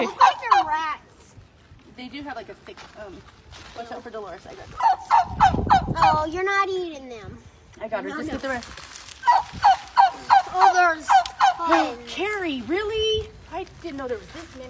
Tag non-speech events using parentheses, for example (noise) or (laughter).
Okay. Look like they're rats. They do have like a thick, um, watch out for Delores. I got Oh, you're not eating them. I got her. No, Just no. get the rest. Oh, there's. (gasps) Oh, Kerri, really? I didn't know there was this many.